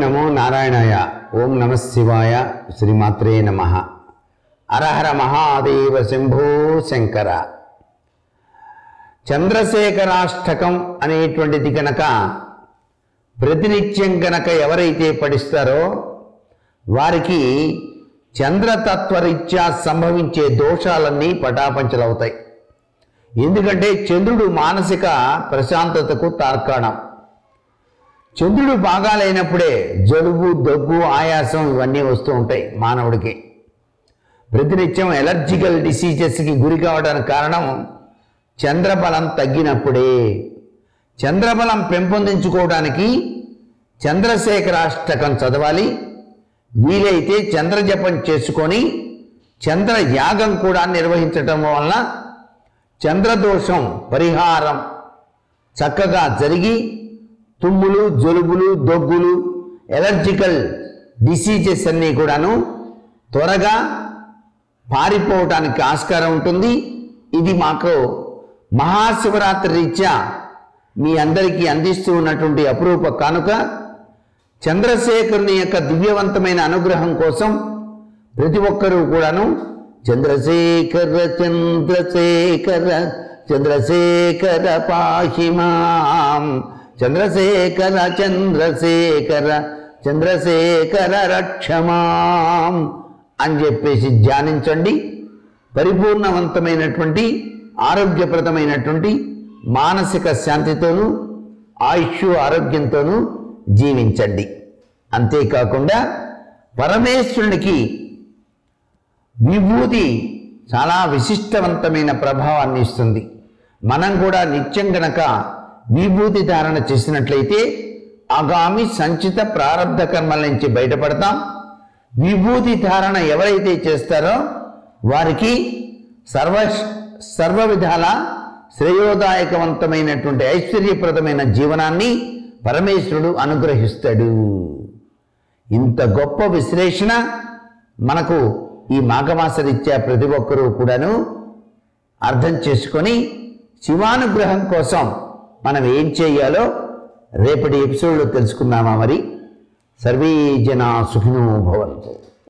నమో నారాయణాయ ఓం నమ శివాయ శ్రీమాత్రే నమ. అరహర మహాదేవ శంభో శంకర. చంద్రశేఖరాష్టకం అనేటువంటిది కనుక ప్రతినిత్యం కనుక ఎవరైతే పఠిస్తారో వారికి చంద్రతత్వరీత్యా సంభవించే దోషాలన్నీ పటాపంచలవుతాయి. ఎందుకంటే చంద్రుడు మానసిక ప్రశాంతతకు తార్కాణం. చంద్రుడు బాగా లేనప్పుడే జలుబు దగ్గు ఆయాసం ఇవన్నీ వస్తూ ఉంటాయి మానవుడికి. ప్రతినిత్యం ఎలర్జికల్ డిసీజెస్కి గురి కావడానికి కారణం చంద్రబలం తగ్గినప్పుడే. చంద్రబలం పెంపొందించుకోవడానికి చంద్రశేఖరాష్టకం చదవాలి. వీలైతే చంద్రజపం చేసుకొని చంద్ర యాగం కూడా నిర్వహించటం వలన చంద్రదోషం పరిహారం చక్కగా జరిగి తుమ్ములు జలుబులు దగ్గులు ఎలర్జికల్ డిసీజెస్ అన్నీ కూడాను త్వరగా పారిపోవటానికి ఆస్కారం ఉంటుంది. ఇది మాకు మహాశివరాత్రి రీత్యా మీ అందరికీ అందిస్తూ ఉన్నటువంటి అపురూప కానుక. చంద్రశేఖరుని యొక్క దివ్యవంతమైన అనుగ్రహం కోసం ప్రతి ఒక్కరూ కూడాను చంద్రశేఖర చంద్రశేఖర చంద్రశేఖర పాహిమాం చంద్రశేఖర చంద్రశేఖర చంద్రశేఖర రక్షమాం అని చెప్పేసి ధ్యానించండి. పరిపూర్ణవంతమైనటువంటి ఆరోగ్యప్రదమైనటువంటి మానసిక శాంతితోనూ ఆయుష్ ఆరోగ్యంతోనూ జీవించండి. అంతేకాకుండా పరమేశ్వరునికి విభూతి చాలా విశిష్టవంతమైన ప్రభావాన్ని ఇస్తుంది. మనం కూడా నిత్యం గనక విభూతి ధారణ చేసినట్లయితే ఆగామి సంచిత ప్రారంధ కర్మల నుంచి బయటపడతాం. విభూతి ధారణ ఎవరైతే చేస్తారో వారికి సర్వ సర్వ విధాల శ్రేయోదాయకవంతమైనటువంటి ఐశ్వర్యప్రదమైన జీవనాన్ని పరమేశ్వరుడు అనుగ్రహిస్తాడు. ఇంత గొప్ప విశ్లేషణ మనకు ఈ మాఘమాసరీత్యా ప్రతి ఒక్కరూ కూడాను అర్థం చేసుకొని శివానుగ్రహం కోసం మనం ఏం చేయాలో రేపటి ఎపిసోడ్లో తెలుసుకుందామా మరి? సర్వే జనా సుఖినో భవంతు.